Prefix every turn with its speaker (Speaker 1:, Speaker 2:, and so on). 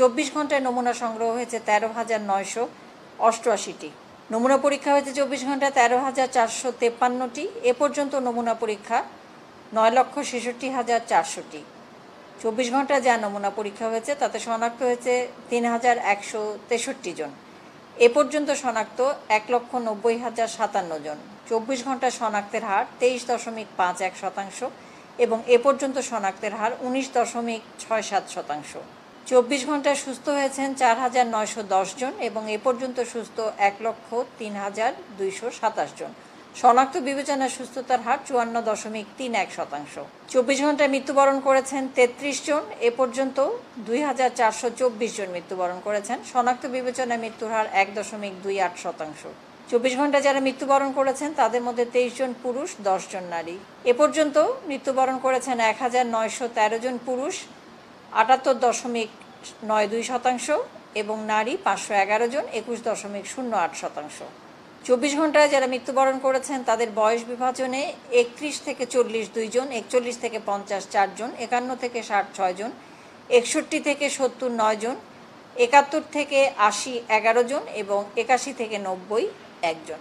Speaker 1: চব্বিশ ঘন্টায় নমুনা সংগ্রহ হয়েছে তেরো হাজার নয়শো অষ্টআশিটি। নমুনা পরীক্ষা হয়েছে চব্বিশ ঘন্টায় তেরো হাজার চারশো তেপ্পান্নটি। এ পর্যন্ত নমুনা পরীক্ষা নয় লক্ষ ছেষট্টি হাজার চারশোটি। চব্বিশ ঘন্টায় যা নমুনা পরীক্ষা হয়েছে, তাতে শনাক্ত হয়েছে তিন হাজার একশো তেষট্টি জন। এ পর্যন্ত শনাক্ত এক লক্ষ নব্বই হাজার সাতান্ন জন। চব্বিশ ঘণ্টা শনাক্তের হার তেইশ দশমিক পাঁচ এক শতাংশ এবং এ পর্যন্ত শনাক্তের হার উনিশ দশমিক ছয় সাত শতাংশ। চব্বিশ ঘন্টায় সুস্থ হয়েছেন চার হাজার নয়শো দশ জন এবং এ পর্যন্ত সুস্থ এক লক্ষ তিন হাজার দুইশো সাতাশ জন। শনাক্ত বিবেচনায় সুস্থতার হার চুয়ান্ন দশমিক তিন এক শতাংশ। চব্বিশ ঘন্টায় মৃত্যুবরণ করেছেন তেত্রিশ জন, এ পর্যন্ত দুই হাজার চারশো চব্বিশ জন মৃত্যুবরণ করেছেন। শনাক্ত বিবেচনায় মৃত্যুর হার এক দশমিক দুই আট শতাংশ। চব্বিশ ঘন্টায় যারা মৃত্যুবরণ করেছেন, তাদের মধ্যে তেইশ জন পুরুষ, দশ জন নারী। এ পর্যন্ত মৃত্যুবরণ করেছেন এক হাজার নয়শো তেরো জন পুরুষ আটাত্তর দশমিক নয় দুই শতাংশ এবং নারী পাঁচশো এগারো জন একুশ দশমিক শূন্য আট শতাংশ। চব্বিশ ঘন্টায় যারা মৃত্যুবরণ করেছেন, তাদের বয়স বিভাজনে একত্রিশ থেকে চল্লিশ দুইজন একচল্লিশ থেকে পঞ্চাশ চারজন একান্ন থেকে ষাট ছয়জন একষট্টি থেকে সত্তর নয় জন, একাত্তর থেকে আশি এগারো জন এবং একাশি থেকে নব্বই একজন